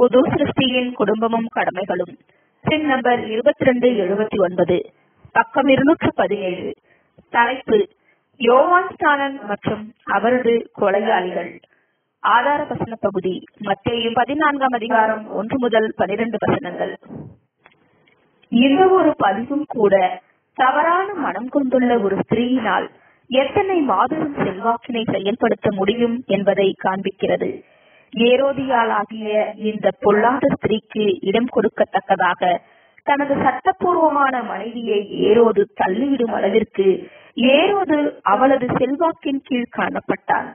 புது சிருஷ்டியின் குடும்பமும் கடமைகளும். சின் நம்பர் இருபத்தி ரெண்டு எழுபத்தி ஒன்பது. பக்கம் இருநூற்று பதினேழு. தலைப்பு யோவான் ஸ்தானன் மற்றும் அவரது கொலையாளிகள். ஆதார வசன பகுதி மத்தேயும் பதினான்காம் அதிகாரம் ஒன்று முதல் பனிரெண்டு வசனங்கள். இந்த ஒரு பதிவும் கூட தவறான மனம் கொண்டுள்ள ஒரு ஸ்திரீயினால் எத்தனை மாபெரும் செல்வாக்கினை செயல்படுத்த முடியும் என்பதை காண்பிக்கிறது. ஏரோதியாளாகிய இந்த பொல்லாத ஸ்திரீக்கு இடம் கொடுக்கத்தக்கதாக தனது சட்டப்பூர்வமான மனைவியை ஏரோது தள்ளிவிடும் அளவிற்கு ஏரோது அவளது செல்வாக்கின் கீழ் காணப்பட்டான்.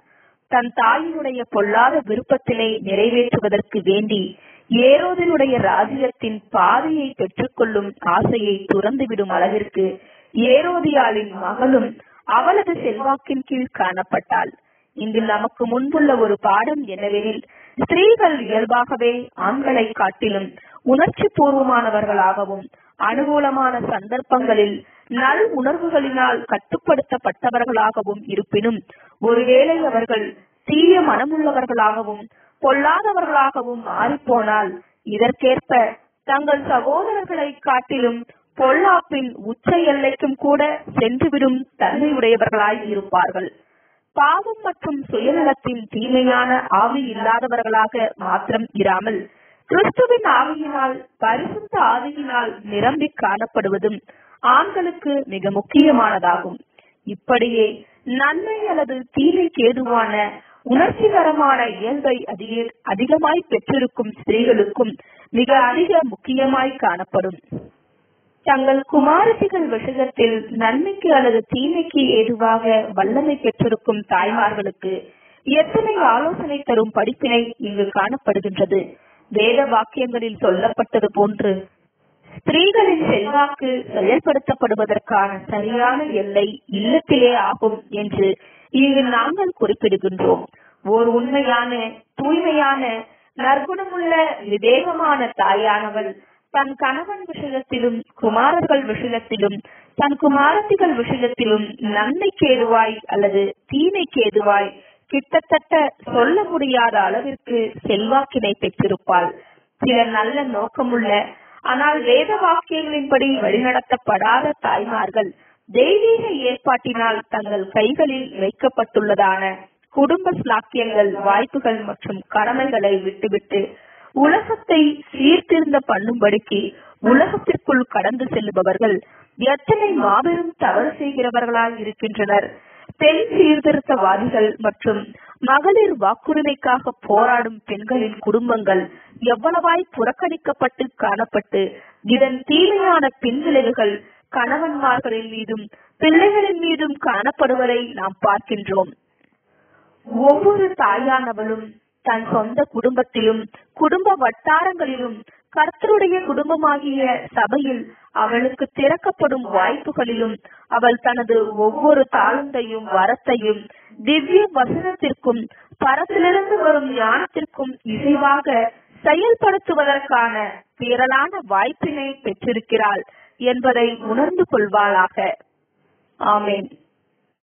தன் தாயினுடைய பொல்லாத விருப்பத்தினை நிறைவேற்றுவதற்கு வேண்டி ஏரோதினுடைய ராஜ்யத்தின் பாதையை பெற்றுக்கொள்ளும் ஆசையை துறந்துவிடும் அளவிற்கு ஏரோதியாளின் மகளும் அவளது செல்வாக்கின் கீழ் காணப்பட்டாள். இங்கு நமக்கு முன்புள்ள ஒரு பாடம் என்னவெனில் ஸ்திரீகள் இயல்பாகவே ஆண்களை காட்டிலும் உணர்ச்சி பூர்வமானவர்களாகவும் அனுகூலமான சந்தர்ப்பங்களில் நல் உணர்வுகளினால் கட்டுப்படுத்தப்பட்டவர்களாகவும் இருப்பினும் ஒருவேளை அவர்கள் தீய மனமுள்ளவர்களாகவும் பொல்லாதவர்களாகவும் மாறிப்போனால் இதற்கேற்ப தங்கள் சகோதரர்களை காட்டிலும் பொல்லாப்பின் உச்ச எல்லைக்கும் கூட சென்றுவிடும் தன்மையுடையவர்களாய் இருப்பார்கள். பாவம் மற்றும் சுயநலத்தின் தீமையான ஆவி இல்லாதவர்களாக மாத்திரம் இராமல் கிறிஸ்துவின் ஆவியினால் பரிசுத்த ஆவியினால் நிரம்பி காணப்படுவதும் ஆண்களுக்கு மிக முக்கியமானதாகும். இப்படியே நன்மை அல்லது தீமை கேதுவான உணர்ச்சிகரமான இயல்பை அதிக அதிகமாய் பெற்றிருக்கும் ஸ்திரீகளுக்கும் மிக அதிக முக்கியமாய் காணப்படும். தங்கள் குமாரத்திகள் விஷயத்தில் நன்மைக்கு அல்லது தீமைக்கு ஏதுவாக வல்லமை பெற்றிருக்கும் தாய்மார்களுக்கு எத்தனை ஆலோசனை தரும் படிப்பினை இங்கு காணப்படுகின்றது. வேத வாக்கியங்களில் சொல்லப்பட்டது போன்று ஸ்திரீகளின் செல்வாக்கு செயல்படுத்தப்படுவதற்கான சரியான எல்லை இல்லத்திலே ஆகும் என்று இங்கு நாங்கள் குறிப்பிடுகின்றோம். ஓர் உண்மையான தூய்மையான நற்குணமுள்ள விவேகமான தாயானவள் தன் கணவன் விஷயத்திலும் குமாரர்கள் விஷயத்திலும் தன் குமாரத்திகள் விஷயத்திலும் நன்மைக்கு ஏதுவாய் அல்லது தீமைக்கு ஏதுவாய் கிட்டத்தட்ட சொல்ல முடியாத அளவிற்கு செல்வாக்கினை பெற்றிருப்பாள். சில நல்ல நோக்கமுள்ள ஆனால் வேத வாக்கியங்களின்படி வழிநடத்தப்படாத தாய்மார்கள் தெய்வீக ஏற்பாட்டினால் தங்கள் கைகளில் வைக்கப்பட்டுள்ளதான குடும்ப ஸ்லாக்கியங்கள் வாய்ப்புகள் மற்றும் கடமைகளை விட்டுவிட்டு உலகத்தை சீர்திருந்த பண்ணும்படிக்கு உலகத்திற்குள் கடந்து செல்லுபவர்கள் எத்தனை மாபெரும் தவறு செய்கிறவர்களாய் இருக்கின்றனர். பெண் சீர்திருத்தவாதிகள் மற்றும் மகளிர் வாக்குரிமைக்காக போராடும் பெண்களின் குடும்பங்கள் எவ்வளவாய் புறக்கணிக்கப்பட்டு காணப்பட்டு இதன் தீமையான பின்விளைவுகள் கணவன்மார்களின் மீதும் பிள்ளைகளின் மீதும் காணப்படுவதை நாம் பார்க்கின்றோம். ஒவ்வொரு தாயானவளும் தன் சொந்த குடும்பத்திலும் குடும்ப வட்டாரங்களிலும் கர்த்தருடைய குடும்பமாகிய சபையில் அவளுக்கு திறக்கப்படும் வாய்ப்புகளிலும் அவள் தனது ஒவ்வொரு தாழ்ந்தையும் வரத்தையும் திவ்ய வசனத்திற்கும் பரத்திலிருந்து வரும் ஞானத்திற்கும் இசைவாக செயல்படுத்துவதற்கான திரளான வாய்ப்பினை பெற்றிருக்கிறாள் என்பதை உணர்ந்து கொள்வாளாக. ஆமேன்.